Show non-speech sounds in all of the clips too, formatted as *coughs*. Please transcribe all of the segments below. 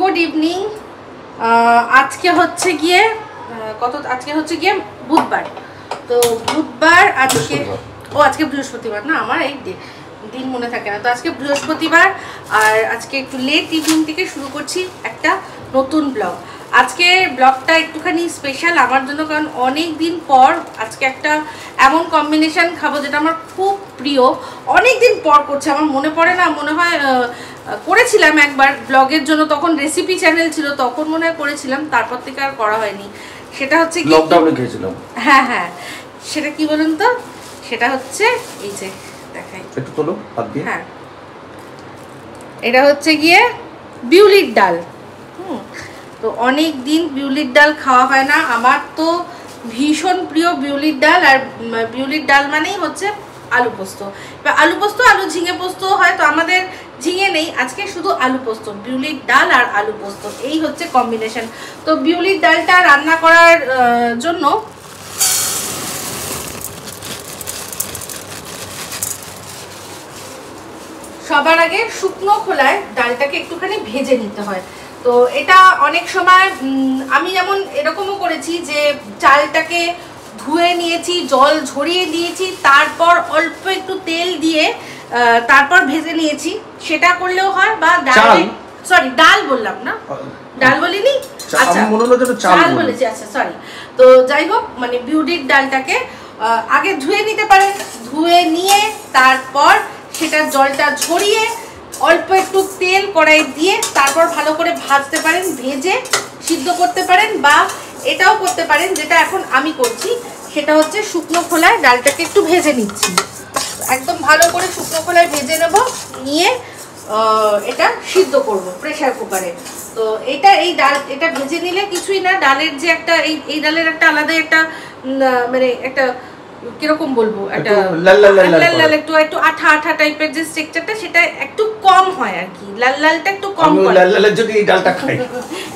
Good evening. আজকে হচ্ছে গিয়ে কত আজকে হচ্ছে গিয়ে বুধবার। তো বুধবার আজকে ও আজকে বৃহস্পতিবার না আমার এই দিন মনে থাকে না। তো আজকে বৃহস্পতিবার আর আজকে একটু লেট ইভিনিং থেকে শুরু করছি একটা নতুন ব্লগ আজকে ব্লগটা একটুখানি স্পেশাল আমার জন্য কারণ অনেক দিন পর আজকে একটা এমন কম্বিনেশন খাব যেটা আমার খুব প্রিয়। অনেক দিন পর করছে আমার মনে পড়ে না মনে হয় করেছিলাম একবার ব্লগের জন্য তখন রেসিপি চ্যানেল ছিল তখন মনে হয় করেছিলাম তারপর থেকে আর করা হয়নি। সেটা হচ্ছে কি লকডাউনে খেয়েছিলাম। হ্যাঁ হ্যাঁ। সেটা কি বলুন তো? সেটা হচ্ছে এই যে দেখাই। একটু তোলো হাত দিয়ে। হ্যাঁ। এটা হচ্ছে গিয়ে বিউলির ডাল। হুম। তো অনেক দিন বিউলির ডাল খাওয়া হয় না। আমার তো ভীষণ প্রিয় বিউলির ডাল আর বিউলির ডাল মানেই হচ্ছে আলু পোস্ত। এবার আলু পোস্ত, আলু ঝিঙে পোস্ত হয়, তো আমাদের ঝিঙে নেই, আজকে শুধু আলু পোস্ত, বিউলির ডাল আর আলু পোস্ত, এই হচ্ছে কম্বিনেশন তো বিউলির ডালটা রান্না করার জন্য সবার আগে শুকনো খোলায় ডালটাকে একটুখানি ভেজে নিতে হয়। তো এটা অনেক সময় আমি যেমন এরকমও করেছি যে চালটাকে ধুয়ে নিয়েছি জল ঝরিয়ে দিয়েছি তারপর অল্প একটু তেল দিয়ে তারপর ভেজে নিয়েছি। সেটা করলেও হয় বা ডাল সরি ডাল বললাম না? ডাল বলিনি? যেন চাল বলেছি আচ্ছা সরি তো যাই হোক মানে বিউটির ডালটাকে আগে ধুয়ে নিতে পারেন। ধুয়ে নিয়ে তারপর সেটা জলটা ঝরিয়ে অল্প একটু তেল কড়াই দিয়ে তারপর ভালো করে ভাজতে পারেন ভেজে সিদ্ধ করতে পারেন বা এটাও করতে পারেন যেটা এখন আমি করছি। সেটা হচ্ছে শুকনো খোলায় ডালটাকে একটু ভেজে নিচ্ছি। একদম ভালো করে শুকনো খোলায় ভেজে নেব নিয়ে এটা সিদ্ধ করব প্রেসার কুকারে। তো এটা এই ডাল এটা ভেজে নিলে কিছুই না ডালের যে একটা এই এই ডালের একটা আলাদা একটা মানে একটা কীরকম বলব? একটা লাল লাল। একটু একটু আঠা আঠা টাইপের যে স্ট্রাকচারটা সেটা একটু কম হয় আর কি। লাল লালটা একটু কম লাল লালের জন্য এই ডালটা খাই।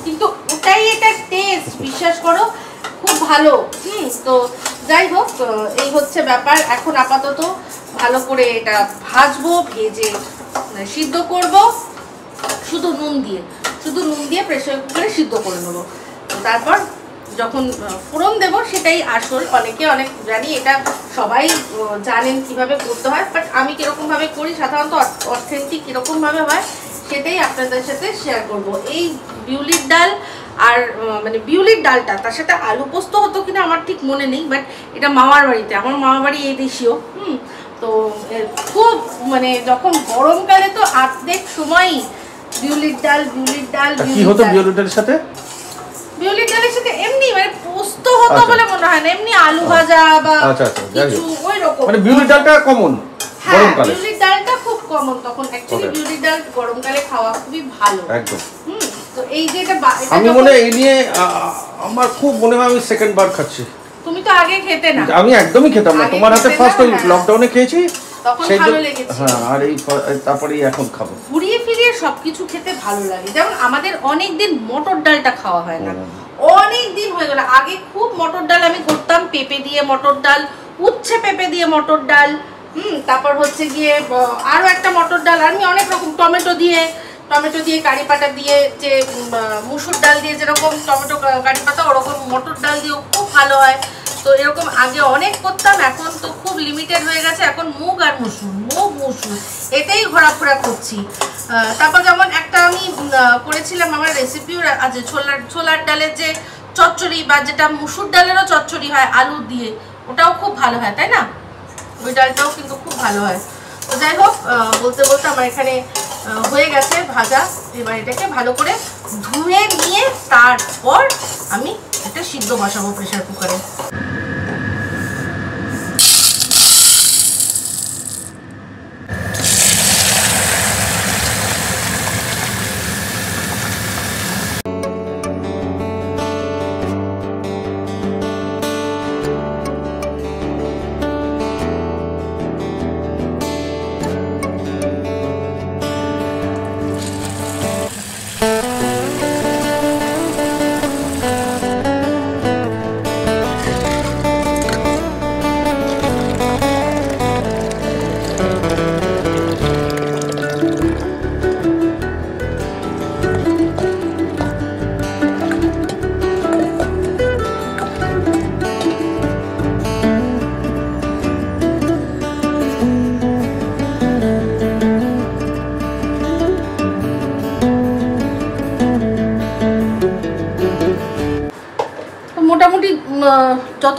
কিন্তু ওটাই এটা বিশ্বাস করো, খুব ভালো। হুম, তো যাই হোক এই হচ্ছে ব্যাপার। এখন আপাতত ভালো করে এটা ভাজবো, ভেজে মানে সিদ্ধ করব। শুধু নুন দিয়ে, শুধু নুন দিয়ে প্রেসার কুকারে সিদ্ধ করে নেব। তারপর যখন ফোড়ন দেবো, সেটাই আসল। অনেকে অনেক জানি এটা সবাই জানেন কীভাবে করতে হয় বাট আমি কীরকমভাবে করি, সাধারণত অথেন্টিক কীরকমভাবে হয়, সেটাই আপনাদের সাথে শেয়ার করব। এই বিউলির ডাল আর মানে বিউলির ডালটা তার সাথে আলু পোস্ত হতো কিনা আমার ঠিক মনে নেই বাট এটা মামার বাড়িতে আমার মামার বাড়ি এই দেশীয় হুম? তো খুব মানে যখন গরমকালে তো আর্ধেক সময়ই বিউলির ডাল বিউলির ডাল কি হতো বিউলির ডালের সাথে? বিউলির ডালের সাথে এমনি মানে পোস্ত হতো আচ্ছা। বলে মনে হয় না এমনি আলু ভাজা বা আচ্ছা, আচ্ছা, কিছু ওই রকম মানে বিউলির ডালটা কমন? গরমকালে বিউলির ডালটা খুব কমন তখন। অ্যাকচুয়ালি. বিউলির ডাল গরমকালে খাওয়া খুবই ভালো। একদম। হুম তো এই যে এটা আমি মনে এই নিয়ে আমার খুব মনে হয় আমি সেকেন্ড বার খাচ্ছি। তুমি তো আগে খেতে না। আমি একদমই খেতাম না। তোমার হাতে ফার্স্ট ওই হ্যাঁ। লকডাউনে খেয়েছি তখন ভালো লেগেছে হ্যাঁ আর এই তারপরেই এখন খাব। ঘুরিয়ে ফিরিয়ে সবকিছু খেতে ভালো লাগে। যেমন আমাদের অনেক দিন মটর ডালটা খাওয়া হয় না। অনেক দিন হয়ে গেল। আগে খুব মটর ডাল আমি করতাম পেঁপে দিয়ে মটর ডাল উচ্ছে পেঁপে দিয়ে মটর ডাল হুম, তারপর হচ্ছে গিয়ে আরও একটা মটর ডাল আমি অনেক রকম টমেটো দিয়ে টমেটো দিয়ে, কারি পাতা দিয়ে, যে মুসুর ডাল দিয়ে যেরকম টমেটো কারি পাতা, ওরকম মটর ডাল দিয়েও খুব ভালো হয়। তো এরকম আগে অনেক করতাম, এখন তো খুব লিমিটেড হয়ে গেছে, এখন মুগ আর মুসুর, মুগ, মুসুর, এতেই ঘোরাফেরা করছি। তারপর যেমন একটা আমি করেছিলাম আমার রেসিপিও আছে, ছোলার ছোলার ডালের যে চচ্চড়ি, বা যেটা মুসুর ডালেরও চচ্চড়ি হয়, আলু দিয়ে, ওটাও খুব ভালো হয়, তাই না? ওই ডালটাও কিন্তু খুব ভালো হয়। তো যাই হোক বলতে বলতে আমার এখানে হয়ে গেছে ভাজা। এবার এটাকে ভালো করে ধুয়ে নিয়ে তারপর আমি এটা সিদ্ধ বসাবো প্রেশার কুকারে।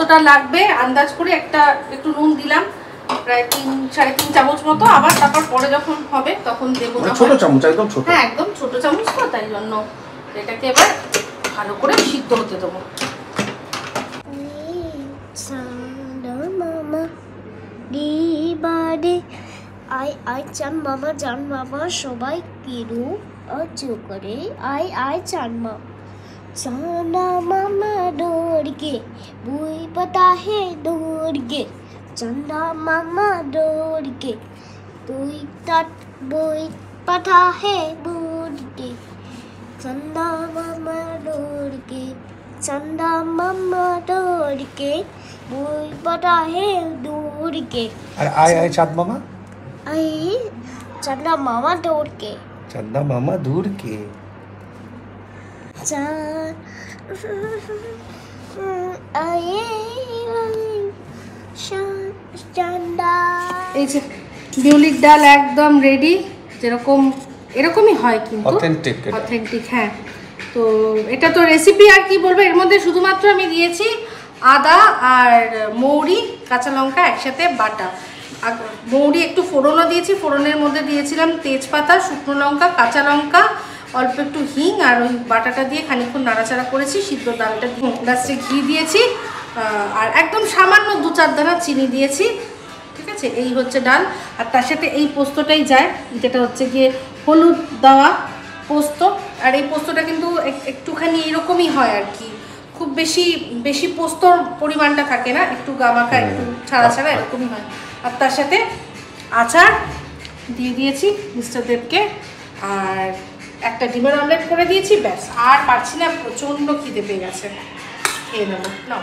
যতটা লাগবে আন্দাজ করে একটা একটু নুন দিলাম প্রায় তিন সাড়ে তিন চামচ মতো। আবার তারপর পরে যখন হবে তখন দেবো মানে ছোট চামচ একদম ছোট। হ্যাঁ একদম ছোট চামচ তো তাই জন্য এটাকে এবার ভালো করে সিদ্ধ হতে দেবো। আই আই চান মামা জান মামা সবাই কিরু অচু করে আই আই চান মামা साना मामा दौड़ के बुई पता है दौड़ के। चंदा मामा दौड़ के बुई तट बुई पता है दौड़ के। चंदा मामा दौड़ के चंदा मामा दौड़ के बुई पता है दौड़ के। अरे आए आए चंद मामा। आए चंदा मामा दौड़ के। चंदा मामा दूर के। চাঁদ এই বিউলির ডাল একদম রেডি যেরকম এরকমই হয় কিন্তু। অথেন্টিক অথেন্টিক হ্যাঁ। তো এটা তো রেসিপি আর কি বলব এর মধ্যে শুধুমাত্র আমি দিয়েছি আদা আর মৌরি কাঁচা লঙ্কা একসাথে বাটা। আর মৌরি একটু ফোড়নও দিয়েছি ফোড়নের মধ্যে দিয়েছিলাম তেজপাতা শুকনো লঙ্কা কাঁচা লঙ্কা অল্প একটু হিং আর ওই বাটাটা দিয়ে খানিকক্ষণ নাড়াচাড়া করেছি সিদ্ধ ডালটা লাস্টে ঘি দিয়েছি আর একদম সামান্য দু চার দানা চিনি দিয়েছি ঠিক আছে? এই হচ্ছে ডাল। আর তার সাথে এই পোস্তটাই যায় যেটা হচ্ছে গিয়ে হলুদ দেওয়া পোস্ত। আর এই পোস্তটা কিন্তু এক- একটুখানি এরকমই হয় আর কি। খুব বেশি বেশি পোস্তর পরিমাণটা থাকে না একটু গামাকা একটু ছাড়া ছাড়া এরকমই হয়। আর তার সাথে আচার দিয়ে দিয়েছি মিস্টার দেবকে। আর একটা ডিমের অমলেট করে দিয়েছি, ব্যাস। আর পারছি না, প্রচণ্ড খিদে পেয়ে গেছে। খেয়ে নেব। নাও।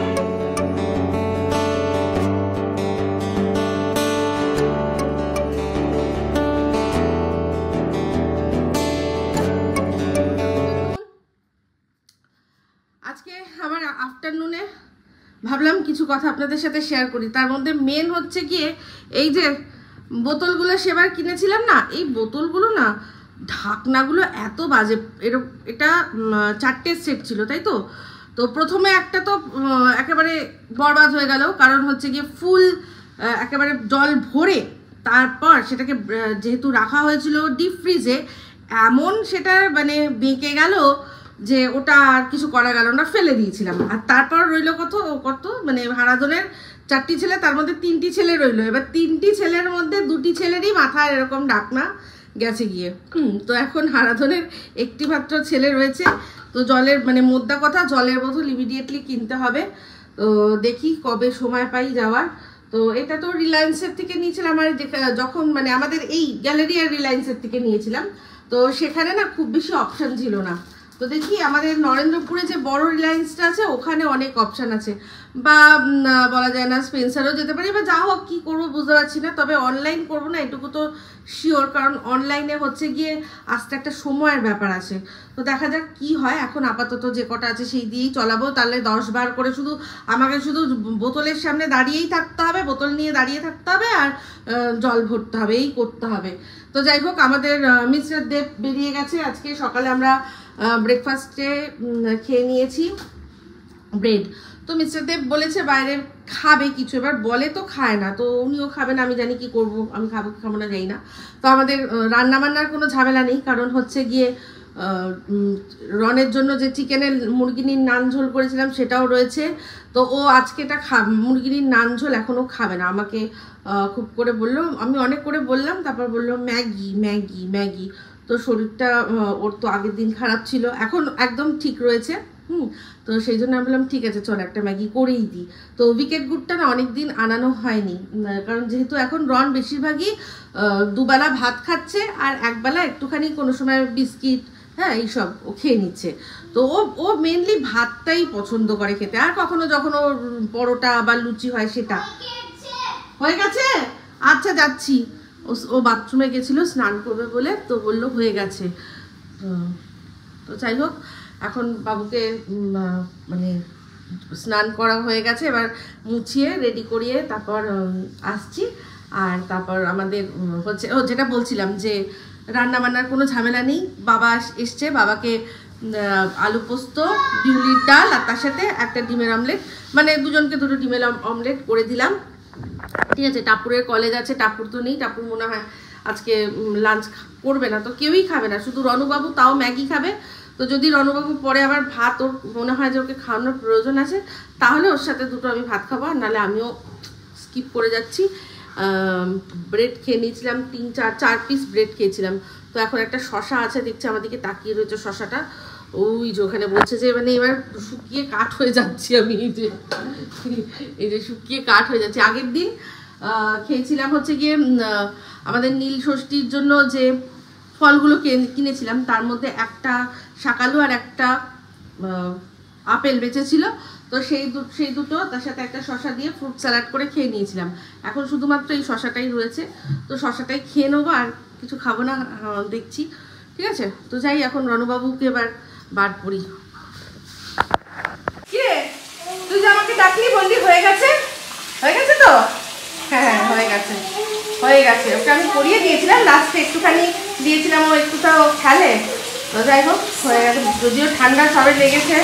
আজকে আমার আফটারনুনে ভাবলাম কিছু কথা আপনাদের সাথে শেয়ার করি। তার মধ্যে মেন হচ্ছে গিয়ে এই যে বোতলগুলো সেবার কিনেছিলাম না, এই বোতলগুলো না ঢাকনাগুলো এত বাজে। এরকম এটা চারটে সেট ছিল, তাই তো? তো প্রথমে একটা তো একেবারে বরবাদ হয়ে গেল, কারণ হচ্ছে গিয়ে ফুল একেবারে জল ভরে তারপর সেটাকে যেহেতু রাখা হয়েছিল ডিপ ফ্রিজে এমন সেটা মানে বেঁকে গেল যে ওটা আর কিছু করা গেল না, ফেলে দিয়েছিলাম। আর তারপর রইল কত কত? মানে হারাধনের চারটি ছেলে, তার মধ্যে তিনটি ছেলে রইল। এবার তিনটি ছেলের মধ্যে দুটি ছেলেরই মাথায় এরকম ডাকনা গেছে গিয়ে। হুম, তো এখন হারাধনের একটি মাত্র ছেলে রয়েছে। তো জলের মানে মোদ্দা কথা, জলের বোতল ইমিডিয়েটলি কিনতে হবে। তো দেখি কবে সময় পাই যাওয়ার। তো এটা তো রিলায়েন্সের থেকে নিয়েছিলাম আর যেখা- যখন মানে আমাদের এই গ্যালারি আর রিলায়েন্সের থেকে নিয়েছিলাম। তো সেখানে না খুব বেশি অপশান ছিল না। তো দেখি আমাদের নরেন্দ্রপুরে যে বড় রিলায়েন্সটা আছে, ওখানে অনেক অপশন আছে। বা বলা যায় না স্পেন্সারও যেতে পারি, বা যা হোক, কী করব বুঝতে পারছি না, তবে অনলাইন করব না, এটুকু তো শিওর কারণ অনলাইনে হচ্ছে গিয়ে আসতে একটা সময়ের ব্যাপার আছে। তো দেখা যাক কি হয়, এখন আপাতত যে কটা আছে সেই দিয়েই চলাবো, তাহলে দশ বার করে শুধু আমাকে শুধু বোতলের সামনে দাঁড়িয়েই থাকতে হবে, বোতল নিয়ে দাঁড়িয়ে থাকতে হবে আর জল ভরতে হবে, এই করতে হবে। তো যাই হোক, আমাদের মিস্টার দেব বেরিয়ে গেছে, আজকে সকালে আমরা ব্রেকফাস্টে খেয়ে নিয়েছি ব্রেড তো মিস্টার দেব বলেছে বাইরে খাবে কিছু, এবার বলে তো খায় না, তো উনিও খাবেন আমি জানি কি করব, আমি খাব কি খাব না যাই না। তো আমাদের রান্না বান্নার কোনো ঝামেলা নেই, কারণ হচ্ছে গিয়ে রনের জন্য যে চিকেনের মুরগিনির নান ঝোল করেছিলাম সেটাও রয়েছে, তো ও আজকে এটা খা, মুরগিনির নান ঝোল এখনও খাবে না। আমাকে খুব করে বলল, আমি অনেক করে বললাম, তারপর বলল, ম্যাগি ম্যাগি ম্যাগি। তো শরীরটা ওর তো আগের দিন খারাপ ছিল, এখন একদম ঠিক রয়েছে, হুম। তো সেই জন্য আমি বললাম, ঠিক আছে, চল একটা ম্যাগি করেই দিই। তো উইকেট গুডটা না অনেক দিন আনানো হয়নি কারণ যেহেতু এখন রন বেশিরভাগই দুবেলা ভাত খাচ্ছে আর একবেলা একটুখানি কোনো সময় বিস্কিট হ্যাঁ এইসব ও খেয়ে নিচ্ছে। তো ও ও মেনলি ভাতটাই পছন্দ করে খেতে। আর কখনো যখন ও পরোটা বা লুচি হয় সেটা। হয়ে গেছে? আচ্ছা যাচ্ছি। ও বাথরুমে গেছিল, স্নান করবে বলে তো বলল হয়ে গেছে। তো যাই হোক এখন বাবুকে মানে স্নান করা হয়ে গেছে, এবার মুছিয়ে রেডি করিয়ে তারপর আসছি। আর তারপর আমাদের হচ্ছে, ও যেটা বলছিলাম যে রান্না বান্নার কোনো ঝামেলা নেই। বাবা এসছে, বাবাকে আলু পোস্ত, বিউলির ডাল আর তার সাথে একটা ডিমের অমলেট মানে দুজনকে দুটো ডিমের অমলেট করে দিলাম। ঠিক আছে, টাপুরের কলেজ আছে, টাপুর তো নেই। টাপুর মনে হয় আজকে লাঞ্চ করবে না। তো কেউই খাবে না। শুধু রনুবাবু, তাও ম্যাগি খাবে। তো যদি রনুবাবু পরে আবার ভাত ওর মনে হয় যে ওকে খাওয়ানোর প্রয়োজন আছে, তাহলে ওর সাথে দুটো আমি ভাত খাব, আর নাহলে আমিও স্কিপ করে যাচ্ছি। ব্রেড খেয়ে নিয়েছিলাম, তিন, চার চার পিস ব্রেড খেয়েছিলাম। তো এখন একটা শশা আছে, দেখছি আমাদেরকে তাকিয়ে রয়েছে শশাটা। ওই যে ওখানে বলছে যে মানে এবার শুকিয়ে কাঠ হয়ে যাচ্ছি আমি, এই যে এই যে শুকিয়ে কাঠ হয়ে যাচ্ছে। আগের দিন খেয়েছিলাম হচ্ছে গিয়ে আমাদের নীল ষষ্ঠীর জন্য যে ফলগুলো কিনেছিলাম। তার মধ্যে একটা শাকালু আর একটা আপেল বেঁচেছিল। তো সেই সেই দুটো, তার সাথে একটা শশা দিয়ে ফ্রুট স্যালাড করে খেয়ে নিয়েছিলাম। এখন শুধুমাত্র এই শশাটাই রয়েছে। তো শশাটাই খেয়ে নেব আর কিছু খাব না দেখছি। ঠিক আছে? তো যাই, এখন রণবাবুকে এবার বার করি। আমাকে ডাকলি, বললি হয়ে গেছে? হয়ে গেছে তো? হ্যাঁ হ্যাঁ হয়ে গেছে। হয়ে গেছে। ওকে আমি করিয়ে দিয়েছিলাম লাস্টে একটুখানি দিয়েছিলাম ও একটু তো খেলে। তো যাই হোক হয়ে গেছে। যদিও ঠান্ডা সবে লেগেছে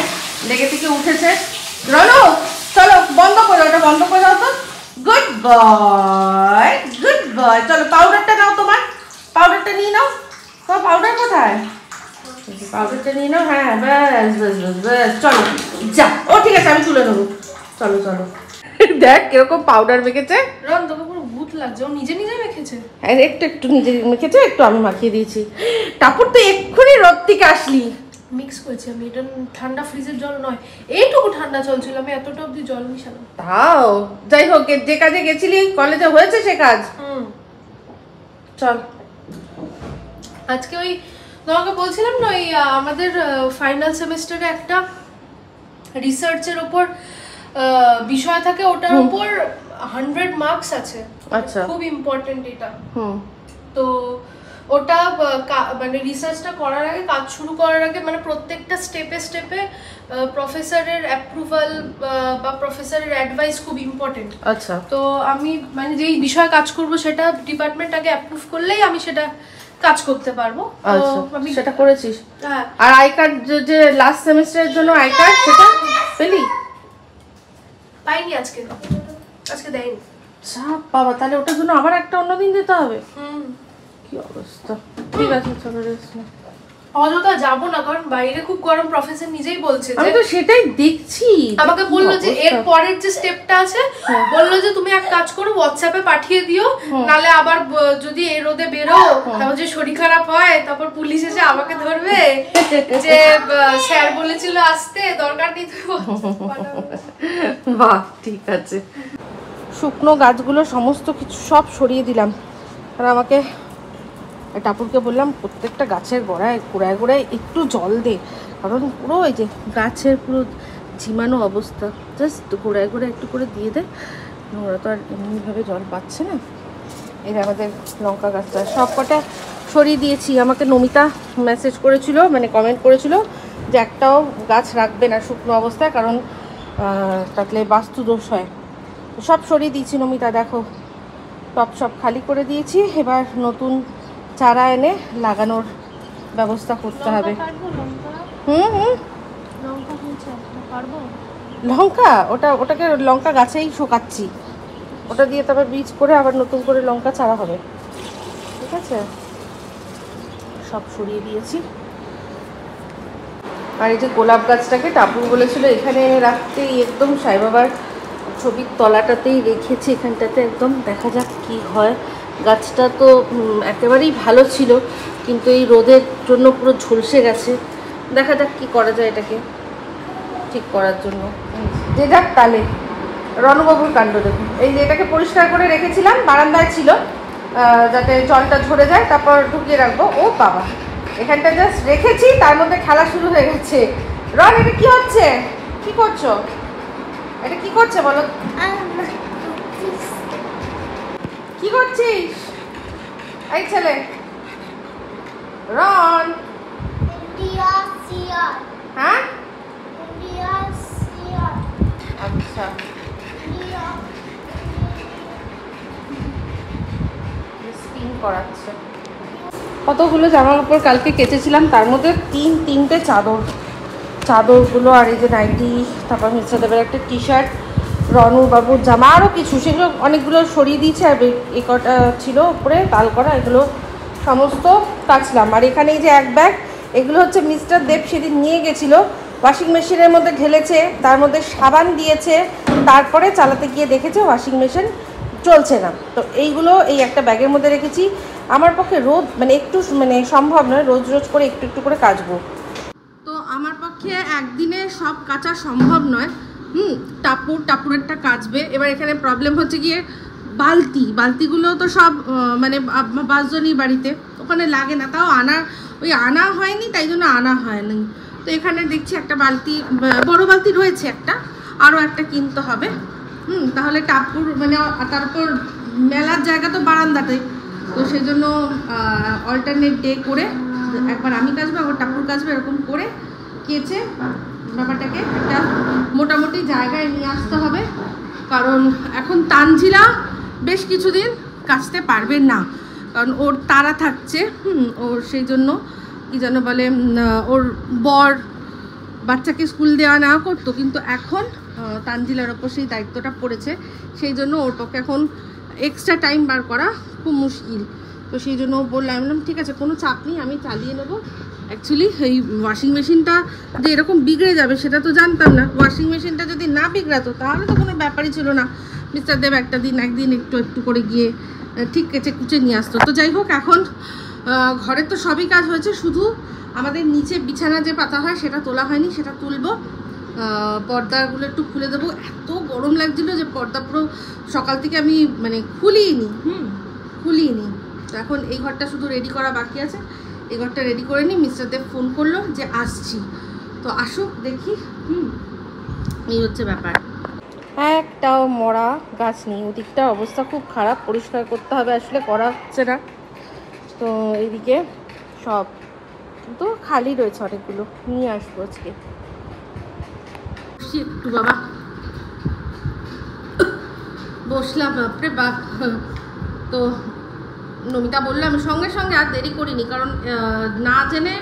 লেগে থেকে উঠেছে। রনু চলো বন্ধ করো ওটা বন্ধ করে দাও তো। গুড বয় গুড বয় চলো পাউডারটা নাও তোমার। পাউডারটা নিয়ে নাও। তোমার পাউডার কোথায়? পাউডারটা নিয়ে নাও হ্যাঁ ব্যাস ব্যাস ব্যাস ব্যাস। চলো যা। ও ঠিক আছে আমি তুলে নেব। চলো চলো। দেখ কীরকম পাউডার মেখেছে। রন তোকে লাগছে। ও নিজে নিজে রেখেছে হ্যাঁ একটু একটু নিজে মেখেছে একটু আমি মাখিয়ে দিয়েছি। তো এক্ষুনি রোদ থেকে আসলি। মিক্স করেছি আমি এটা ঠান্ডা ফ্রিজের জল নয়। এইটুকু ঠান্ডা জল ছিল আমি এতটা অবধি জল মিশালাম। তাও? যাই হোক যে কাজে গেছিলি কলেজে হয়েছে সে কাজ? হুম। চল। আজকে ওই তোমাকে বলছিলাম না ওই আমাদের ফাইনাল সেমিস্টারে একটা রিসার্চের ওপর বিষয় থাকে ওটার উপর হান্ড্রেড মার্কস আছে। আচ্ছা। খুব ইম্পর্টেন্ট এটা। হুম। তো ওটা মানে রিসার্চটা করার আগে কাজ শুরু করার আগে মানে প্রত্যেকটা স্টেপে স্টেপে প্রফেসরের অ্যাপ্রুভাল বা প্রফেসরের অ্যাডভাইস খুব ইম্পর্টেন্ট আচ্ছা। তো আমি মানে যেই বিষয়ে কাজ করব সেটা ডিপার্টমেন্ট আগে অ্যাপ্রুভ করলেই আমি সেটা কাজ করতে পারব। আচ্ছা আমি সেটা করেছিস? হ্যাঁ। আর আই কার্ড যে লাস্ট সেমিস্টারের জন্য আই কার্ড সেটা পেলি? পাইনি আজকে। আজকে দেয়নি। চাপ বাবা তাহলে ওটার জন্য আবার একটা অন্য দিন যেতে হবে? কি অবস্থা? ঠিক আছে চলো রেস্ট। অযথা যাব না কারণ বাইরে খুব গরম প্রফেসর নিজেই বলছে আমি তো সেটাই দেখছি। আমাকে বলল যে এর পরের যে স্টেপটা আছে বলল যে তুমি এক কাজ করো হোয়াটসঅ্যাপে পাঠিয়ে দিও নালে আবার যদি এই রোদে বেরো তারপর যে শরীর খারাপ হয় তারপর পুলিশ এসে আমাকে ধরবে যে স্যার বলেছিল আসতে দরকার নেই তুমি *laughs* বাহ ঠিক আছে। শুকনো গাছগুলো, সমস্ত কিছু সব সরিয়ে দিলাম। আর আমাকে টাপুরকে বললাম, প্রত্যেকটা গাছের গোড়ায় গোড়ায় গোড়ায় একটু জল দে। কারণ পুরো ওই যে গাছের পুরো ঝিমানো অবস্থা, জাস্ট গোড়ায় গোড়ায় একটু করে দিয়ে দে। ওরা তো আর এমনিভাবে জল পাচ্ছে না। যে আমাদের লঙ্কা গাছটা, সব কটা সরিয়ে দিয়েছি। আমাকে নমিতা মেসেজ করেছিল মানে কমেন্ট করেছিল যে একটাও গাছ রাখবে না শুকনো অবস্থায়, কারণ তাহলে বাস্তু দোষ হয়। সব সরিয়ে দিয়েছি নমিতা দেখো। টপ সব খালি করে দিয়েছি। এবার নতুন চারা এনে লাগানোর ব্যবস্থা করতে হবে। হুম হুম। লঙ্কা ওটা ওটাকে লঙ্কা গাছেই শোকাচ্ছি। ওটা দিয়ে তারপর বীজ করে আবার নতুন করে লঙ্কা চারা হবে। ঠিক আছে? সব সরিয়ে দিয়েছি। আর এই যে গোলাপ গাছটাকে টাপুর বলেছিল এখানে এনে রাখতে একদম সাই বাবার ছবির তলাটাতেই রেখেছি এখানটাতে, একদম দেখা যাক কি হয়। গাছটা তো একেবারেই ভালো ছিল, কিন্তু এই রোদের জন্য পুরো ঝলসে গেছে। দেখা যাক কি করা যায় এটাকে, ঠিক করার জন্য। যে যাক তালে রণবাবুর কাণ্ড দেখুন। এই যে এটাকে পরিষ্কার করে রেখেছিলাম, বারান্দায় ছিল যাতে জলটা ঝরে যায়, তারপর ঢুকিয়ে রাখব। ও বাবা, এখানটা জাস্ট রেখেছি, তার মধ্যে খেলা শুরু হয়ে গেছে। রন এটা কি হচ্ছে? কি করছ? এটা কি করছে বলো? কি করছিস? এই ছেলে। রন। হ্যাঁ? আচ্ছা। কতগুলো জামা কাপড় কালকে কেচেছিলাম, তার মধ্যে তিন, তিনটে চাদর। চাদরগুলো আর এই যে নাইটি, তারপর মিস্টার দেবের একটা টি শার্ট রনু বাবুর জামা আরও কিছু। সেগুলো অনেকগুলো সরিয়ে দিয়েছে, আর এ কটা ছিল উপরে, তাল করা, এগুলো সমস্ত কাচলাম। আর এখানে এই যে এক ব্যাগ এগুলো হচ্ছে মিস্টার দেব সেদিন নিয়ে গেছিল। ওয়াশিং মেশিনের মধ্যে ঢেলেছে, তার মধ্যে সাবান দিয়েছে, তারপরে চালাতে গিয়ে দেখেছে ওয়াশিং মেশিন চলছে না। তো এইগুলো এই একটা ব্যাগের মধ্যে রেখেছি। আমার পক্ষে রোদ মানে একটু মানে সম্ভব নয় রোজ রোজ করে একটু একটু করে কাচবো। পক্ষে একদিনে সব কাচা সম্ভব নয়। হুম, টাপুর টাপুরেরটা কাচবে। এবার এখানে প্রবলেম হচ্ছে গিয়ে বালতি। বালতিগুলো তো সব মানে পাঁচজনই বাড়িতে। ওখানে লাগে না, তাও আনা, ওই আনা হয়নি, তাই জন্য আনা হয়নি। তো এখানে দেখছি একটা বালতি বড় বালতি রয়েছে একটা, আরও একটা কিনতে হবে। হুম, তাহলে টাপুর মানে তারপর মেলার জায়গা তো বারান্দাতে। তো সেজন্য অল্টারনেট ডে করে একবার আমি কাচবো, একবার টাপুর কাচবো, এরকম করে কেচে ব্যাপারটাকে একটা মোটামুটি জায়গায় নিয়ে আসতে হবে। কারণ এখন তানজিলা বেশ কিছুদিন কাচতে পারবে না। কারণ ওর তারা থাকছে, হুম, ওর সেই জন্য কি যেন বলে ওর বর বাচ্চাকে স্কুল দেওয়া না করতো, কিন্তু এখন তানজিলার ওপর সেই দায়িত্বটা পড়েছে। সেই জন্য ওর পক্ষে এখন এক্সট্রা টাইম বার করা খুব মুশকিল। তো সেই জন্য বললাম, ঠিক আছে, কোনো চাপ নেই, আমি চালিয়ে নেব। অ্যাকচুয়ালি এই ওয়াশিং মেশিনটা যে এরকম বিগড়ে যাবে সেটা তো জানতাম না। ওয়াশিং মেশিনটা যদি না বিগড়াতো তাহলে তো কোনো ব্যাপারই ছিল না। মিস্টার দেব একটা দিন একদিন একটু একটু করে গিয়ে ঠিক কেচে কুচে নিয়ে আসতো। তো যাই হোক এখন ঘরের তো সবই কাজ হয়েছে। শুধু আমাদের নিচে বিছানা যে পাতা হয় সেটা তোলা হয়নি সেটা তুলবো। পর্দাগুলো একটু খুলে দেবো। এত গরম লাগছিল যে পর্দা পুরো সকাল থেকে আমি মানে খুলিনি। হুম। খুলিনি। তো এখন এই ঘরটা শুধু রেডি করা বাকি আছে। এই ঘরটা রেডি করে নিই মিস্টার দেব ফোন করল যে আসছি। তো আসুক দেখি হুম এই হচ্ছে ব্যাপার। একটাও মরা গাছ নেই ওদিকটা অবস্থা খুব খারাপ পরিষ্কার করতে হবে আসলে করা হচ্ছে না। তো এদিকে সব কিন্তু খালি রয়েছে অনেকগুলো নিয়ে আসব আজকে। একটু বাবা। বসলাম বাপরে বাপ। তো নমিতা বলল, আমি সঙ্গে সঙ্গে আর দেরি করিনি, কারণ না জেনে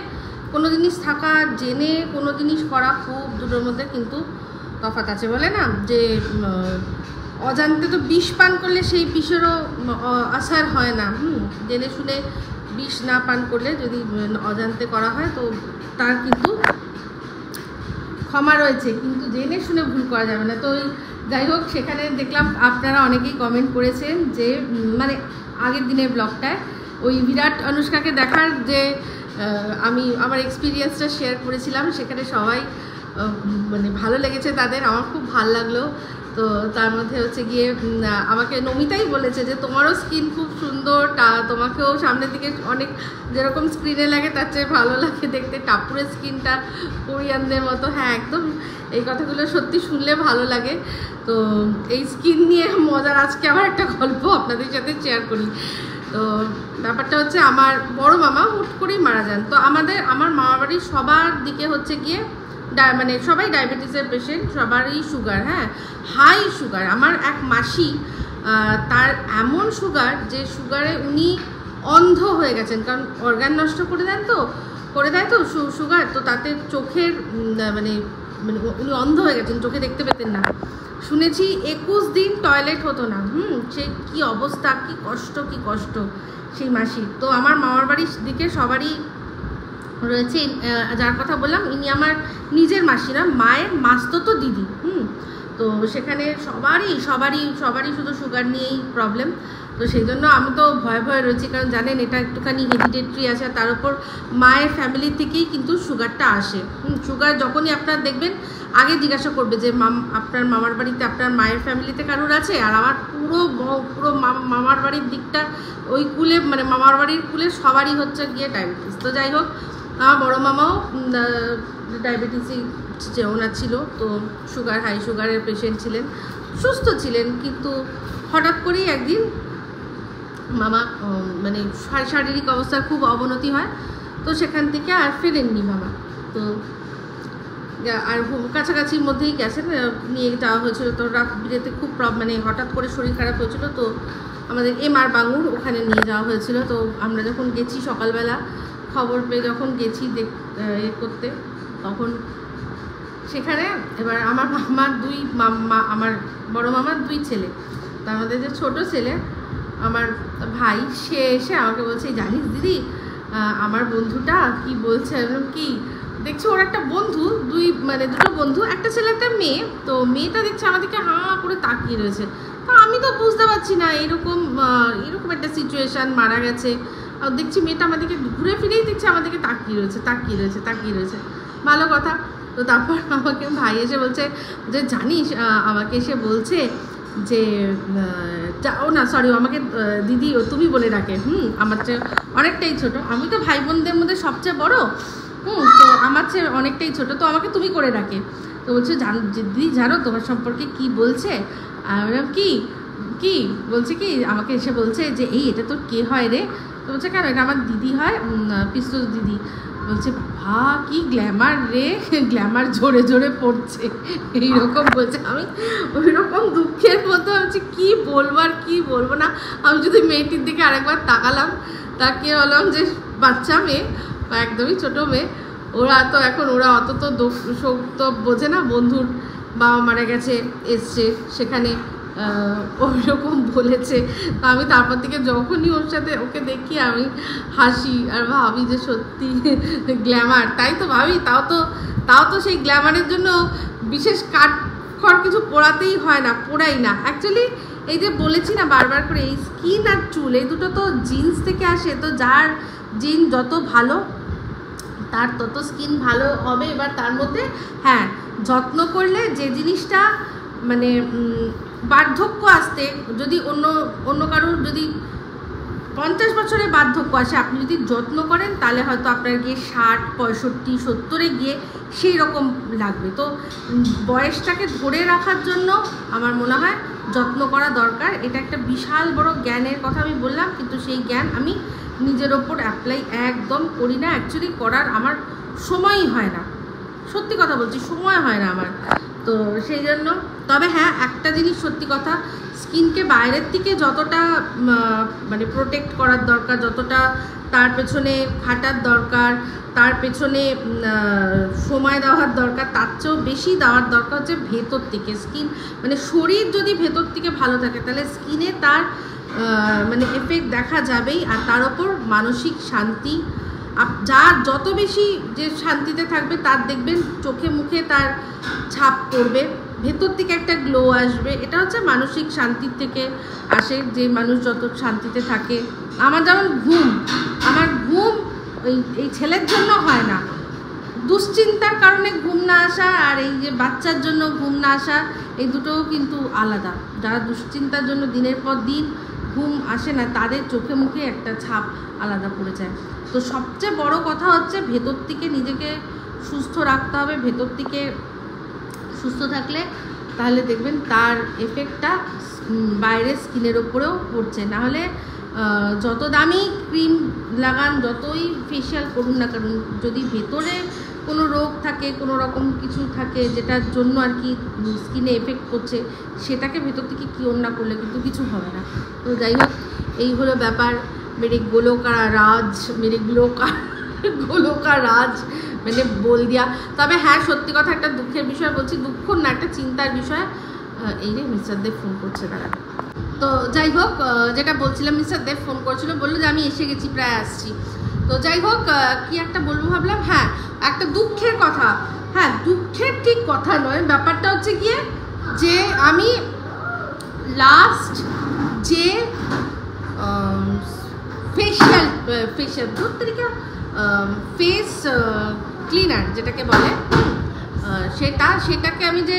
কোনো জিনিস থাকা, জেনে কোনো জিনিস করা খুব দুটোর মধ্যে কিন্তু তফাৎ আছে। বলে না যে অজান্তে তো বিষ পান করলে সেই বিষেরও আসার হয় না। হুম, জেনে শুনে বিষ না পান করলে যদি অজান্তে করা হয়, তো তার কিন্তু ক্ষমা রয়েছে। কিন্তু জেনে শুনে ভুল করা যাবে না। তো যাই হোক, সেখানে দেখলাম আপনারা অনেকেই কমেন্ট করেছেন যে মানে আগের দিনের ব্লগটায়, ওই বিরাট অনুষ্কাকে দেখার যে আমি আমার এক্সপিরিয়েন্সটা শেয়ার করেছিলাম, সেখানে সবাই মানে ভালো লেগেছে তাদের, আমার খুব ভালো লাগল। তো তার মধ্যে হচ্ছে গিয়ে আমাকে নমিতাই বলেছে যে তোমারও স্কিন খুব সুন্দর তোমাকেও সামনের দিকে অনেক যেরকম স্ক্রিনে লাগে তার চেয়ে ভালো লাগে দেখতে। টাপুরের স্কিনটা কোরিয়ানদের মতো। হ্যাঁ একদম এই কথাগুলো সত্যি শুনলে ভালো লাগে। তো এই স্কিন নিয়ে মজার আজকে আমার একটা গল্প আপনাদের সাথে শেয়ার করি। তো ব্যাপারটা হচ্ছে আমার বড় মামা হুট করেই মারা যান। তো আমাদের, আমার মামা বাড়ির সবার দিকে হচ্ছে গিয়ে মানে সবাই ডায়াবেটিসের পেশেন্ট সবারই সুগার হ্যাঁ? হাই সুগার আমার এক মাসি তার এমন সুগার যে সুগারে উনি অন্ধ হয়ে গেছেন। কারণ অর্গান নষ্ট করে দেন তো, করে দেয় তো সুগার তো তাতে চোখের মানে মানে উনি অন্ধ হয়ে গেছেন, চোখে দেখতে পেতেন না। শুনেছি একুশ দিন টয়লেট হতো না। হুম, সে কি অবস্থা, কি কষ্ট কি কষ্ট সেই মাসি। তো আমার মামার বাড়ির দিকে সবারই রয়েছে যার কথা বললাম, ইনি আমার নিজের মাসিরা, মায়ের মাস্ততো দিদি, হুম? তো সেখানে সবারই সবারই সবারই শুধু সুগার নিয়েই প্রবলেম তো সেই জন্য আমি তো ভয়ে ভয়ে রয়েছি, কারণ জানেন এটা একটুখানি হেরিডেটরি আছে তার উপর মায়ের ফ্যামিলি থেকেই কিন্তু সুগারটা আসে। সুগার যখনই আপনার দেখবেন, আগে জিজ্ঞাসা করবে যে, মাম, আপনার মামার বাড়িতে আপনার মায়ের ফ্যামিলিতে কারোর আছে? আর আমার পুরো পুরো মামার বাড়ির দিকটা ওই কুলে মানে মামার বাড়ির কুলে সবারই হচ্ছে গিয়ে ডায়াবেটিস তো যাই হোক আমার বড় মামাও ডায়াবেটিসই যে ওনার ছিল, তো সুগার হাই সুগারের পেশেন্ট ছিলেন, সুস্থ ছিলেন, কিন্তু হঠাৎ করেই একদিন মামা মানে শারীরিক অবস্থার খুব অবনতি হয়, তো সেখান থেকে আর ফেরেননি মামা। তো আর কাছাকাছির মধ্যেই গেছেন নিয়ে যাওয়া হয়েছিল, তো রাত বিরেতে খুব মানে হঠাৎ করে শরীর খারাপ হয়েছিল, তো আমাদের এম আর বাঙুর ওখানে নিয়ে যাওয়া হয়েছিল, তো আমরা যখন গেছি সকালবেলা খবর পেয়ে যখন গেছি দেখ এ করতে, তখন সেখানে এবার আমার মামার দুই মামা আমার বড় মামার দুই ছেলে তা আমাদের যে ছোট ছেলে, আমার ভাই, সে এসে আমাকে বলছে, জানিস দিদি আমার বন্ধুটা কি বলছে? আমি কি? দেখছি, ওর একটা বন্ধু, দুই মানে দুটো বন্ধু, একটা ছেলে, একটা মেয়ে, তো মেয়েটা দেখছে আমাদেরকে হাঁ করে তাকিয়ে রয়েছে। তো আমি তো বুঝতে পারছি না, এরকম এরকম একটা সিচুয়েশান মারা গেছে। আর দেখছি মেয়েটা আমাদেরকে ঘুরে ফিরেই দেখছি, আমাদেরকে তাকিয়ে রয়েছে তাকিয়ে রয়েছে তাকিয়ে রয়েছে। ভালো কথা। তো তারপর *laughs* আমাকে ভাই এসে বলছে যে, জানিস আমাকে এসে বলছে যে ও না সরি আমাকে দিদি, ও তুমি বলে ডাকে। হুম, আমার চেয়ে অনেকটাই ছোট। আমি তো ভাই বোনদের মধ্যে সবচেয়ে বড়। হুম, তো আমার চেয়ে অনেকটাই ছোট, তো আমাকে তুমি করে ডাকে। তো বলছে, জান দিদি, জানো তোমার সম্পর্কে কি বলছে? আমি কি? কি? বলছে কি, আমাকে এসে বলছে যে, এই, এটা তোর কে হয় রে? তো বলছে, কেন? এটা আমার দিদি হয় পিস্তল দিদি। বলছে, ভা, কি গ্ল্যামার রে গ্ল্যামার জোরে জোরে পড়ছে। এইরকম বলছে। আমি ওই রকম দুঃখের মধ্যে হচ্ছে কি বলব আর কী বলব না? আমি যদি মেয়েটির দিকে আরেকবার তাকালাম তাকে হলাম যে বাচ্চা মেয়ে বা একদমই ছোটো মেয়ে। ওরা তো এখন, ওরা অত তো শোক তো বোঝে না, বন্ধুর বাবা মারা গেছে, এসছে সেখানে। ওই রকম বলেছে। তো আমি তারপর থেকে যখনই ওর সাথে ওকে দেখি, আমি হাসি, আর ভাবি যে সত্যি গ্ল্যামার তাই তো ভাবি, তাও তো তাও তো সেই গ্ল্যামারের জন্য বিশেষ কাঠ খড় কিছু পোড়াতেই হয় না, পোড়াই না। অ্যাকচুয়ালি এই যে বলেছি না বারবার করে, এই স্কিন আর চুল, এই দুটো তো জিন্স থেকে আসে, তো যার জিন যত ভালো, তার তত স্কিন ভালো হবে। এবার তার মধ্যে হ্যাঁ যত্ন করলে যে জিনিসটা মানে বার্ধক্য আসতে যদি অন্য অন্য কারোর যদি পঞ্চাশ বছরে বার্ধক্য আসে, আপনি যদি যত্ন করেন, তাহলে হয়তো আপনার গিয়ে ষাট, পঁয়ষট্টি, সত্তরে গিয়ে সেই রকম লাগবে। তো বয়সটাকে ধরে রাখার জন্য আমার মনে হয় যত্ন করা দরকার। এটা একটা বিশাল বড় জ্ঞানের কথা আমি বললাম, কিন্তু সেই জ্ঞান আমি নিজের ওপর অ্যাপ্লাই একদম করি না। অ্যাকচুয়ালি করার আমার সময়ই হয় না। সত্যি কথা বলছি, সময় হয় না আমার। তো সেই জন্য, তবে হ্যাঁ একটা জিনিস সত্যি কথা স্কিনকে বাইরের থেকে যতটা মানে প্রোটেক্ট করার দরকার, যতটা তার পেছনে খাটার দরকার, তার পেছনে সময় দেওয়ার দরকার, তার চেয়েও বেশি দেওয়ার দরকার হচ্ছে ভেতর থেকে স্কিন মানে শরীর যদি ভেতর থেকে ভালো থাকে, তাহলে স্কিনে তার মানে এফেক্ট দেখা যাবেই, আর তার ওপর মানসিক শান্তি যার যত বেশি যে শান্তিতে থাকবে, তার দেখবেন চোখে মুখে তার ছাপ পড়বে। ভেতর থেকে একটা গ্লো আসবে। এটা হচ্ছে মানসিক শান্তির থেকে আসে, যে মানুষ যত শান্তিতে থাকে। আমার যেমন ঘুম, আমার ঘুম ওই, এই ছেলের জন্য হয় না। দুশ্চিন্তার কারণে ঘুম না আসা আর এই যে বাচ্চার জন্য ঘুম না আসা, এই দুটোও কিন্তু আলাদা। যারা দুশ্চিন্তার জন্য দিনের পর দিন ঘুম আসে না, তাদের চোখে মুখে একটা ছাপ আলাদা পড়ে যায়। তো সবচেয়ে বড় কথা হচ্ছে ভেতর থেকে নিজেকে সুস্থ রাখতে হবে, ভেতর থেকে সুস্থ থাকলে তাহলে দেখবেন তার এফেক্টটা বাইরের স্কিনের ওপরেও পড়ছে। নাহলে যত দামি ক্রিম লাগান, যতই ফেশিয়াল করুন না কারণ যদি ভেতরে কোনো রোগ থাকে, কোনো রকম কিছু থাকে যেটার জন্য আর কি স্কিনে এফেক্ট করছে, সেটাকে ভেতর থেকে কিওর না করলে কিন্তু কিছু হবে না। তো যাই হোক, এই হলো ব্যাপার। মেরে গোলকা রাজ মেরে গ্লোকা গোলকা রাজ মানে বল দিয়া তবে হ্যাঁ সত্যি কথা একটা দুঃখের বিষয় বলছি। দুঃখ না, একটা চিন্তার বিষয়। এই রে মিস্টার দেব ফোন করছে দাঁড়া তো যাই হোক যেটা বলছিলাম, মিস্টার দেব ফোন করছিল, বলল যে আমি এসে গেছি, প্রায় আসছি। তো যাই হোক কি একটা বলব ভাবলাম? হ্যাঁ একটা দুঃখের কথা। হ্যাঁ দুঃখের ঠিক কথা নয়। ব্যাপারটা হচ্ছে গিয়ে যে আমি লাস্ট যে ফেশিয়াল ফেশিয়াল দু তরিকা ফেস ক্লিনার যেটাকে বলে। আহ, সেটা সেটাকে আমি যে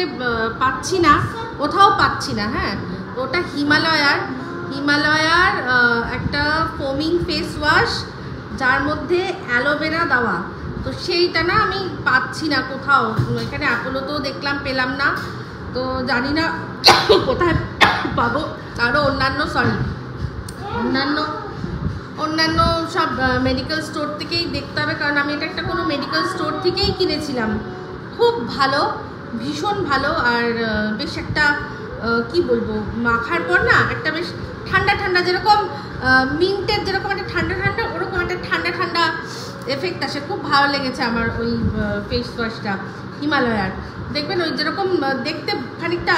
পাচ্ছি না কোথাও পাচ্ছি না হ্যাঁ? ওটা হিমালয়ার হিমালয়ার একটা ফোমিং ফেস ওয়াশ যার মধ্যে অ্যালোভেরা দেওয়া। তো সেইটা না আমি পাচ্ছি না কোথাও। এখানে অ্যাপোলোতেও দেখলাম পেলাম না। তো জানি না *coughs* কোথায় *coughs* পাবো। আরও অন্যান্য সরি অন্যান্য অন্যান্য সব মেডিকেল স্টোর থেকেই দেখতে হবে, কারণ আমি এটা একটা কোনো মেডিকেল স্টোর থেকেই কিনেছিলাম। খুব ভালো, ভীষণ ভালো, আর বেশ একটা কি বলব, মাখার পর না একটা বেশ ঠান্ডা ঠান্ডা যেরকম মিন্টের যেরকম একটা ঠান্ডা ঠান্ডা, ওরকম একটা ঠান্ডা ঠান্ডা এফেক্ট আসে। খুব ভালো লেগেছে আমার ওই ফেস ওয়াশটা হিমালয়ার। দেখবেন ওই যেরকম দেখতে খানিকটা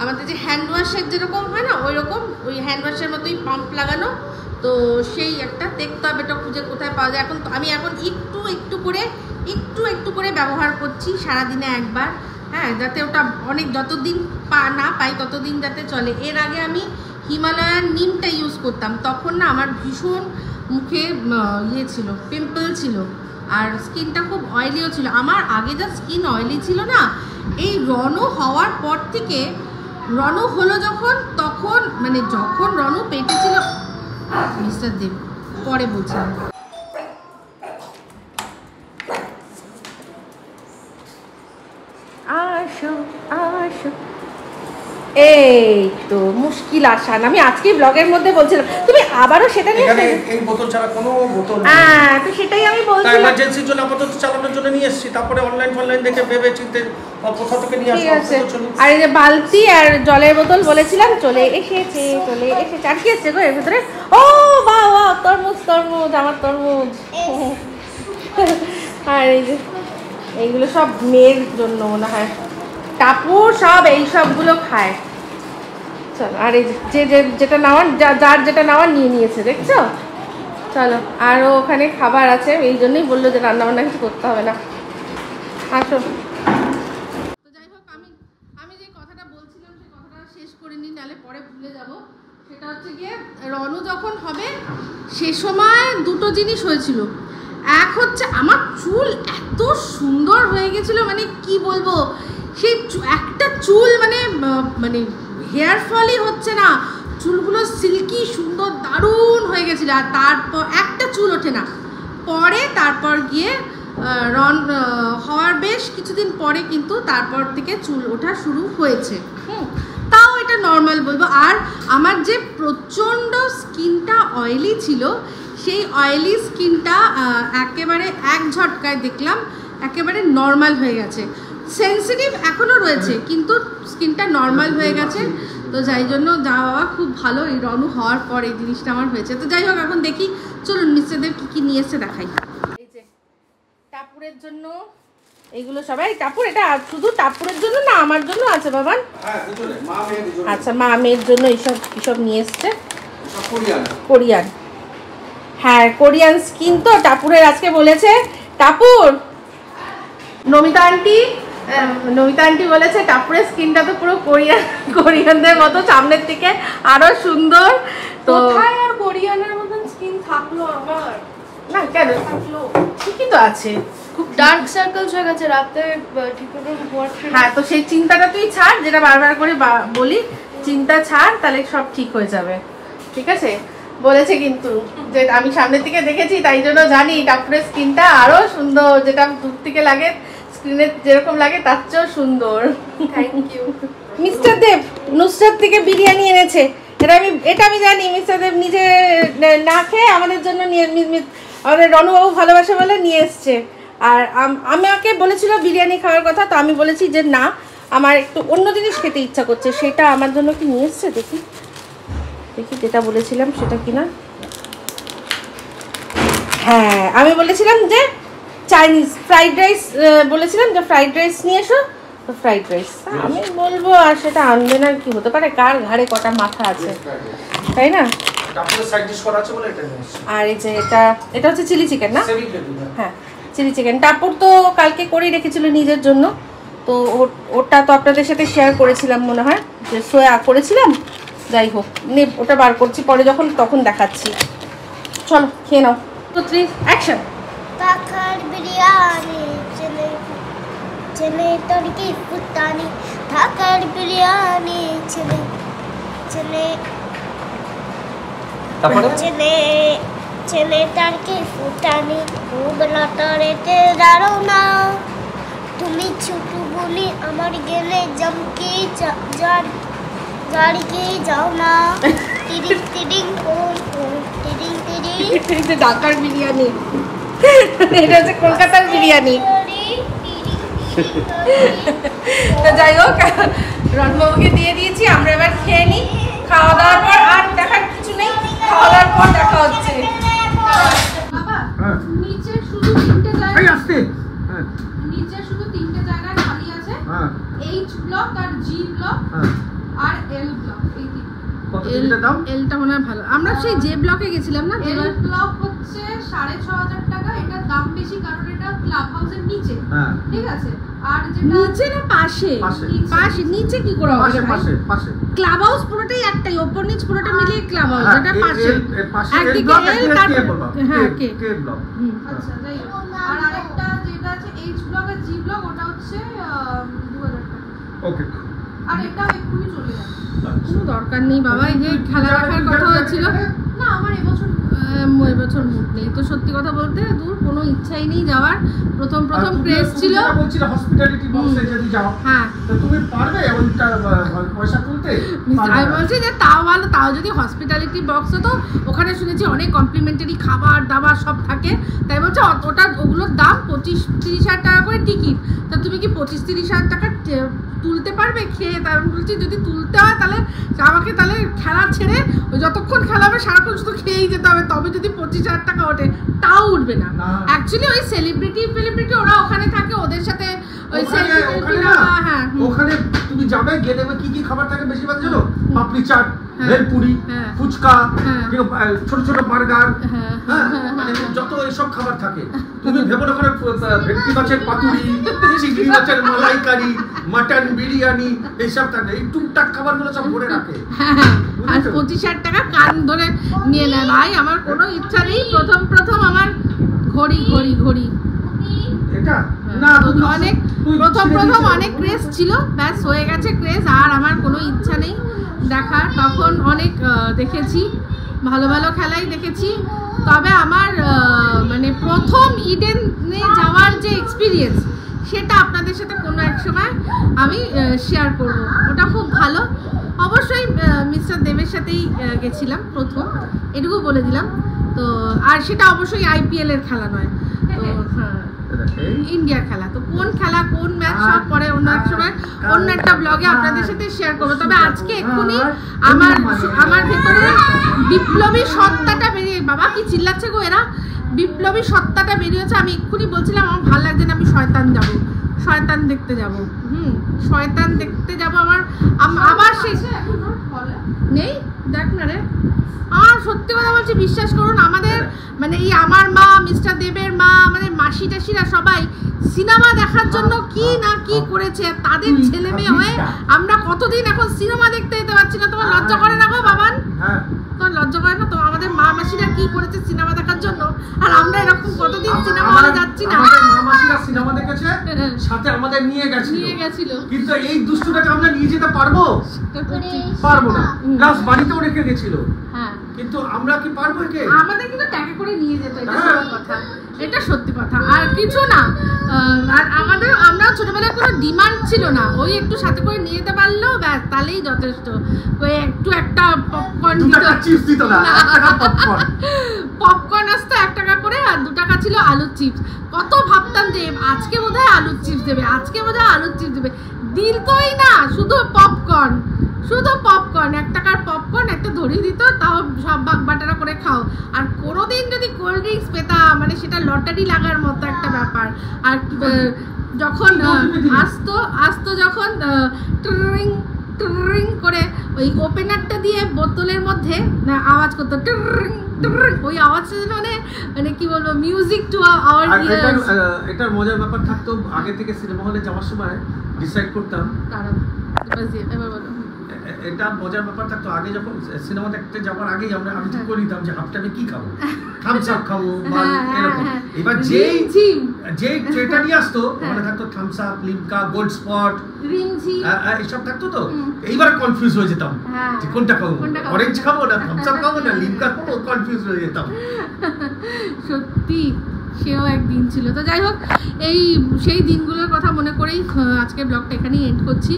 আমাদের যে হ্যান্ড ওয়াশের যেরকম হয় না ওই রকম ওই হ্যান্ড ওয়াশের মতোই পাম্প লাগানো। তো সেই একটা দেখতে হবে এটা খুঁজে কোথায় পাওয়া যায়। এখন আমি এখন একটু একটু করে, একটু একটু করে ব্যবহার করছি সারাদিনে একবার। হ্যাঁ যাতে ওটা অনেক যতদিন পা না পাই ততদিন যাতে চলে। এর আগে আমি হিমালয়ান নিমটা ইউজ করতাম। তখন না আমার ভীষণ মুখে ইয়ে ছিল পিম্পল ছিল। আর স্কিনটা খুব অয়েলিও ছিল। আমার আগে যা স্কিন অয়েলি ছিল না, এই রণ হওয়ার পর থেকে রণ হলো যখন তখন মানে যখন রনু পেটে ছিল মিস্টার দেব পরে বলছিলাম আসো আসো এই তো মুশকিল আসান। আমি আজকেই ব্লগের মধ্যে বলছিলাম তুমি আবারও সেটা নিয়ে এখানে এই বোতল ছাড়া কোনো বোতল হ্যাঁ তো সেটাই আমি তাই বলছিলাম। এমার্জেন্সির জন্য আপাতত চালানোর জন্য নিয়ে এসেছি। তারপরে অনলাইন ফনলাইন দেখে ভেবে চিনতে কোথা থেকে নিয়ে আসব। আর এই যে বালতি আর জলের বোতল বলেছিলাম চলে এসেছে চলে এসেছে। আর কি এসছে গো এর ভিতরে? ও বাহ বাহ তরমুজ তরমুজ আমার তরমুজ। আর এই যে এইগুলো সব মেয়ের জন্য মনে হয়। টাপুর সব এই সবগুলো খায়। চলো, আর এই যে যেটা নেওয়ার যার যেটা নেওয়ার নিয়ে নিয়েছে, দেখছ? চলো, আরও ওখানে খাবার আছে, এই জন্যই বলল যে রান্না বান্না কিছু করতে হবে না। আসো। যাই হোক, আমি আমি যে কথাটা বলছিলাম শেষ করে পরে ভুলে যাব। সেটা হচ্ছে গিয়ে, রনু যখন হবে, সে সময় দুটো জিনিস হয়েছিল। এক হচ্ছে, আমার চুল এত সুন্দর হয়ে গেছিল মানে কি বলব? সেই একটা চুল মানে মানে হেয়ার ফলই হচ্ছে না। চুলগুলো সিল্কি সুন্দর, দারুণ হয়ে গেছিল। আর তারপর, একটা চুল ওঠে না। পরে তারপর গিয়ে রন হওয়ার বেশ কিছুদিন পরে কিন্তু তারপর থেকে চুল ওঠা শুরু হয়েছে। হুম, তাও এটা নর্মাল বলব। আর আমার যে প্রচণ্ড স্কিনটা অয়েলি ছিল, সেই অয়েলি স্কিনটা একেবারে এক ঝটকায় দেখলাম, একেবারে নর্মাল হয়ে গেছে। সেন্সিটিভ এখনও রয়েছে কিন্তু স্কিনটা নর্মাল হয়ে গেছে। তো যাই জন্য যা বাবা খুব ভালো এই রনু হওয়ার পর এই জিনিসটা আমার হয়েছে। তো যাই হোক এখন দেখি চলুন মিস্টারদের কী কী নিয়ে এসে দেখাই। এই যে টাপুরের জন্য এইগুলো সবাই টাপুর এটা শুধু টাপুরের জন্য না আমার জন্য আছে বাবান? হ্যাঁ আচ্ছা মা মেয়ের জন্য এইসব এইসব নিয়ে এসছে। কোরিয়ান। কোরিয়ান। হ্যাঁ কোরিয়ান স্কিন তো টাপুরের আজকে বলেছে। টাপুর নমিতা আন্টি নমিতা আন্টি বলেছে কাপড়ের স্কিনটা তো পুরো কোরিয়ান কোরিয়ানদের মতো সামনের থেকে আরও সুন্দর। তো আর কোরিয়ানের মতন স্কিন থাকল আমার? না কেন? ঠিকই তো আছে। খুব ডার্ক সার্কেলস হয়ে গেছে রাতে ঠিক করে হ্যাঁ তো সেই চিন্তাটা তুই ছাড় যেটা বারবার করে বলি চিন্তা ছাড় তাহলে সব ঠিক হয়ে যাবে। ঠিক আছে? বলেছে কিন্তু যে আমি সামনের থেকে দেখেছি তাই জন্য জানি টাপুরের স্কিনটা আরও সুন্দর যেটা দূর থেকে লাগে স্ক্রিনে যেরকম লাগে তার চেয়েও সুন্দর। Thank you mister Dev Nusrat থেকে বিরিয়ানি এনেছে। এটা আমি এটা আমি জানি মিস্টার দেব নিজে না খেয়ে আমাদের জন্য নিয়ে আমাদের রণবাবু ভালোবাসে বলে নিয়ে এসছে। আর আম- আমাকে বলেছিল বিরিয়ানি খাওয়ার কথা তো আমি বলেছি যে না আমার একটু অন্য জিনিস খেতে ইচ্ছা করছে সেটা আমার জন্য কি নিয়ে এসছে দেখি। দেখি যেটা বলেছিলাম সেটা কি না হ্যাঁ আমি বলেছিলাম যে চাইনিজ ফ্রাইড রাইস বলেছিলাম যে ফ্রাইড রাইস নিয়ে এসো। তো ফ্রাইড রাইস আমি বলব আর সেটা আনবে না কি হতে পারে কার ঘাড়ে কটা মাথা আছে তাই না? আর এই যে এটা এটা হচ্ছে চিলি চিকেন না? হ্যাঁ চিলি চিকেন টাপুর তো কালকে করেই রেখেছিল নিজের জন্য। তো ওটা তো আপনাদের সাথে শেয়ার করেছিলাম মনে হয় যে সোয়া করেছিলাম। যাই হোক নে ওটা বার করছি পরে যখন তখন দেখাচ্ছি। চলো খেয়ে নাও। তো থ্রি অ্যাকশন পাখার বিরিয়ানি ছেলে ছেলে তরকি ফুটানি ঢাকার বিরিয়ানি ছেলে ছেলে ছেলে ছেলে তরকি ফুটানি খুব লটারেতে দাঁড়ো না তুমি ছোট বলি আমার গেলে জমকে যার গাড়িকে যাও না তিরিং কোন কোন তিরিং তিরিং এটা ঢাকার বিরিয়ানি এটা হচ্ছে কলকাতার বিরিয়ানি। তো যাই হোক রণবাবুকে দিয়ে দিয়েছি আমরা এবার খেয়ে নিই। খাওয়া দাওয়ার পর আর দেখার কিছু নেই খাওয়া দাওয়ার পর দেখা হচ্ছে। বাবা হ্যাঁ। নিচে শুধু তিনটে এই জায়গা হ্যাঁ। নিচে শুধু তিনটে জায়গা খালি আছে। হ্যাঁ। এইচ ব্লক আর জি ব্লক হ্যাঁ। আর এল কত দাম এলটা মনে হয় ভালো। আমরা সেই যে ব্লকে গেছিলাম না এল ব্লক হচ্ছে সাড়ে ছ হাজার টাকা এটার দাম বেশি কারণ এটা ক্লাব হাউসের নিচে। হ্যাঁ। ঠিক আছে? আর যেটা নিচে না পাশে? পাশে। নিচে কি করে হবে পাশে পাশে ক্লাব হাউস পুরোটাই একটাই ওপর নিচ পুরোটা মিলিয়ে ক্লাব হাউস হ্যাঁ, এটা পাশে। একদিকে এল তারপর হ্যাঁ কে- কে কে ব্লক। আচ্ছা যাই আর আরেকটা যেটা আছে এইচ ব্লক আর জি ব্লক ওটা হচ্ছে টাকা। ওকে আর এটা এক্ষুনি চলে যাবে। কোনো দরকার নেই বাবা এই যে খেলা রাখার কথা হয়েছিল। না আমার এবছর এবছর মুড নেই। তো সত্যি কথা বলতে দূর কোনো ইচ্ছাই নেই যাওয়ার। প্রথম প্রথম ক্রেজ ছিল। হসপিটালিটি বক্সে যদি যাও হ্যাঁ। তো তুমি পারবে ওইটা পয়সা তুলতে? আমি বলছি যে তাও ভালো তাও যদি হসপিটালিটি বক্স হতো ওখানে শুনেছি অনেক কমপ্লিমেন্টারি খাবার দাবার সব থাকে। তাই বলছে ওটা ওগুলোর দাম পঁচিশ তিরিশ হাজার টাকা করে টিকিট তা তুমি কি পঁচিশ তিরিশ হাজার টাকা তুলতে পারবে? খেয়ে তাই আমি বলছি যদি তুলতে হয় তাহলে আমাকে তাহলে খেলা ছেড়ে ওই যতক্ষণ খেলা হবে শুধু খেয়েই যেতে হবে তবে যদি পঁচিশ হাজার টাকা ওঠে তাও উঠবে না। অ্যাকচুয়ালি ওই সেলিব্রিটি ফেলিব্রিটি ওরা ওখানে থাকে ওদের সাথে ওখানে ওখানে না হ্যাঁ ওখানে তুমি যাবে গিয়ে দেখবে কি কি খাবার থাকে বেশিরভাগ জানো? পাপড়ি চাট। ভেলপুরি হ্যাঁ। ফুচকা হ্যাঁ। আহ, ছোট ছোট বার্গার হ্যাঁ, মানে যত এইসব খাবার থাকে তুমি ভেবো না ভেটকি মাছের পাতুরি *laughs* চিংড়ি মাছের মালাইকারি মাটন বিরিয়ানি এইসব থাকে। এই টুকটাক খাবারগুলো সব ভরে রাখে। আর? পঁচিশ হাজার টাকা কান ধরে নিয়ে নেয়। ভাই আমার কোনো ইচ্ছা নেই। প্রথম প্রথম আমার ঘড়ি ঘড়ি ঘড়ি। এটা? না অনেক প্রথম প্রথম অনেক ক্রেজ ছিল। ব্যাস, হয়ে গেছে ক্রেজ আর আমার কোনো ইচ্ছা নেই দেখার। তখন অনেক দেখেছি, ভালো ভালো খেলাই দেখেছি। তবে আমার মানে প্রথম ইডেনে যাওয়ার যে এক্সপিরিয়েন্স সেটা আপনাদের সাথে কোনো এক সময় আমি শেয়ার করব। ওটা খুব ভালো। অবশ্যই মিস্টার দেবের সাথেই গেছিলাম প্রথম। এটুকু বলে দিলাম। তো, আর সেটা অবশ্যই আইপিএল এর খেলা নয়। তো হ্যাঁ। ইন্ডিয়ার খেলা। তো কোন খেলা কোন ম্যাচ সব পরে অন্য এক সময় অন্য একটা ব্লগে আপনাদের সাথে শেয়ার করব। তবে আজকে এক্ষুনি আমার আমার ভেতরে বিপ্লবী সত্তাটা বেরিয়ে বাবা কি চিল্লাচ্ছে গো এরা? বিপ্লবী সত্তাটা বেরিয়েছে। আমি এক্ষুনি বলছিলাম আমার ভালো লাগছে না আমি শয়তান যাব। শয়তান দেখতে যাব। হুম শয়তান দেখতে যাব আমার আবার সেই এখনও নেই? দেখ না রে। কথা বলছি বিশ্বাস করুন আমাদের মানে এই আমার মা মিস্টার দেবের মা আমাদের মাসি টাসিরা সবাই সিনেমা দেখার জন্য কি না কি করেছে তাদের ছেলে মেয়ে হয়ে আমরা কতদিন এখন সিনেমা দেখতে যেতে পারছি না তোমার লজ্জা করে না গো বাবান? হ্যাঁ। তোমার লজ্জা পায় না তো আমাদের মা মাসিরা কি করেছে সিনেমা দেখার জন্য? আর আমরা এরকম কতদিন সিনেমা হলে যাচ্ছি না? আমাদের মামাসিরা সিনেমা দেখেছে *laughs* সাথে আমাদের নিয়ে গেছিল। নিয়ে গেছিল। কিন্তু এই দুষ্টুটাকে আমরা নিয়ে যেতে পারব? পারব না। হুম। প্লাস বাড়িতেও রেখে গেছিল। হ্যাঁ। কিন্তু আমরা কি পারব একে? আমাদের কিন্তু ট্যাগে করে নিয়ে যেত এটা হ্যাঁ। কথা। এটা সত্যি কথা। আর কিছু না আর আমাদের আমরা ছোটবেলায় কোনো ডিমান্ড ছিল না। ওই একটু সাথে করে নিয়ে যেতে পারলেও ব্যাস তাহলেই যথেষ্ট। ওই একটু একটা পপকর্ন দিত। চিপস না পপকর্ন পপকর্ন আসতো এক টাকা করে আর দু টাকা ছিল আলুর চিপস কত ভাবতাম যে আজকে বোধহয় আলুর চিপস দেবে আজকে বোধহয় আলুর চিপস দেবে। দিল তোই না শুধু পপকর্ন শুধু পপকর্ন এক টাকার পপকর্ন একটা ধরিয়ে দিত তাও সব বাগ বাটারা করে খাও। আর কোনোদিন যদি কোল্ড ড্রিঙ্কস পেতাম মানে সেটা লটারি লাগার মতো একটা ব্যাপার। আর যখন আসতো আসতো যখন ট্রিং ট্রিং করে ওই ওপেনারটা দিয়ে বোতলের মধ্যে আওয়াজ করতো ট্রিং ওই আওয়াজটা মানে মানে কি বলব মিউজিক টু আওয়ার ইয়ার্স এটার মজার ব্যাপার থাকতো আগে থেকে সিনেমা হলে যাওয়ার সময় ডিসাইড করতাম। দাঁড়াও এবার বলো। এটা মজার ব্যাপার থাকতো আগে যখন সিনেমা দেখতে যাওয়ার আগেই আমরা আমি ঠিক করে নিতাম যে হাফ টাইমে কি খাব? থামস আপ খাব *laughs* বা হ্যাঁ, হ্যাঁ, এরকম। হ্যাঁ। এবার যেই ঝিম। যে ট্রেটা নিয়ে আসতো। ওখানে থাকতো Thums Up Limca Gold Spot এইসব থাকতো তো? এইবার কনফিউজ হয়ে যেতাম। যে কোনটা খাব? কোনটা খাব? অরেঞ্জ খাব না থামস আপ খাব না *laughs* লিমকা খাব? কনফিউজ হয়ে যেতাম। সত্যি। সেও একদিন ছিল। তো যাই হোক এই সেই দিনগুলোর কথা মনে করেই আজকে ব্লগটা এখানেই এন্ড করছি।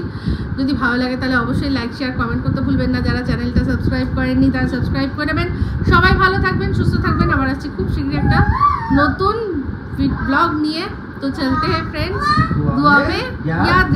যদি ভালো লাগে তাহলে অবশ্যই লাইক শেয়ার কমেন্ট করতে ভুলবেন না। যারা চ্যানেলটা সাবস্ক্রাইব করেননি তারা সাবস্ক্রাইব করে নেবেন। সবাই ভালো থাকবেন সুস্থ থাকবেন। আবার আসছি খুব শীঘ্রই একটা নতুন ব্লগ নিয়ে। তো চলতে হ্যাঁ ফ্রেন্ডস দুয়াবে ইয়াদ